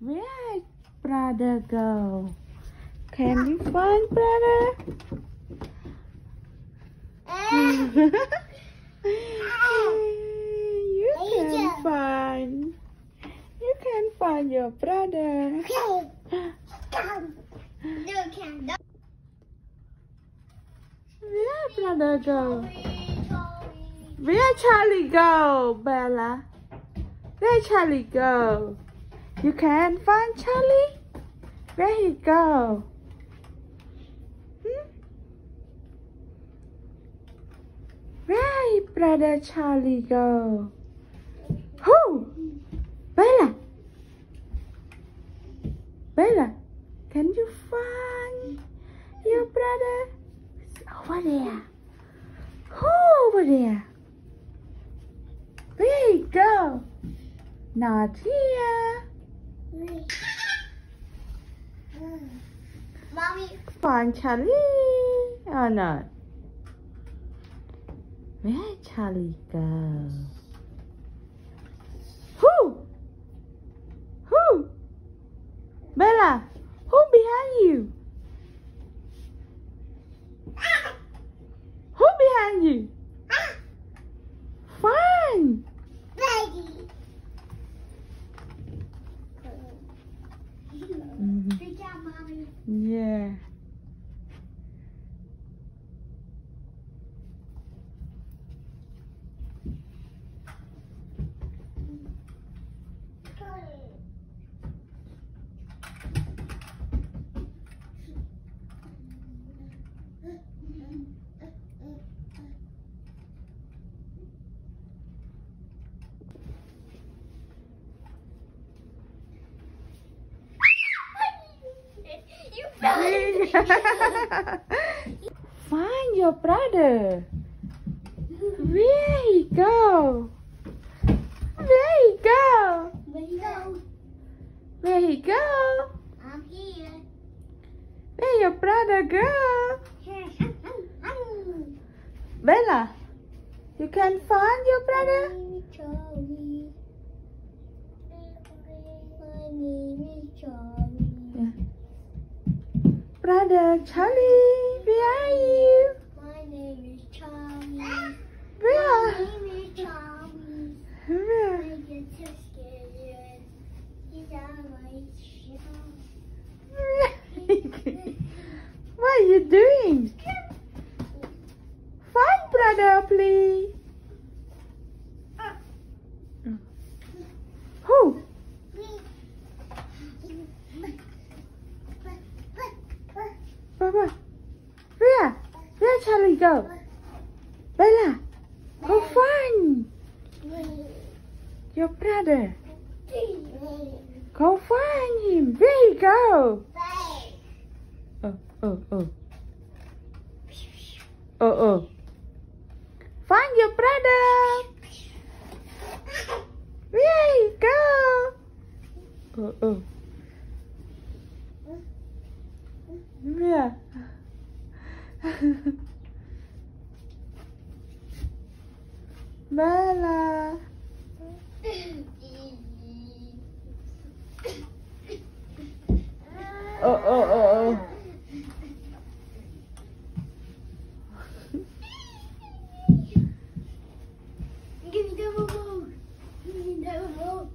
Where brother go? Can you find brother? you can find. You can find your brother. Where brother go? Where Charlie go, Bella? Where Charlie go? You can find Charlie? Where he go? Hmm? Where brother Charlie go? Who? Bella? Bella, can you find your brother? Over there. Who over there? Where he go? Not here. Mommy, Find Charlie oh, or not? Where Charlie go? Who? Who? Bella, who behind you? Who behind you? Yeah. you found Find your brother. Where he go? Where he go? Where you go? Where he go? I'm here. Where your brother go? Bella, you can find your brother? Brother Charlie, where are you? My name is Charlie. Where? My name is Charlie. Where? I get so scared. He's on what are you doing? Find brother, please. Who? Papa, where? Where Charlie go? Bella, go find your brother. Go find him. Where he go? Oh, oh, oh. Oh, oh. Find your brother. Where he go? Oh, oh. Where? Bella. Oh, oh, oh, oh. Give me remote. Give me remote.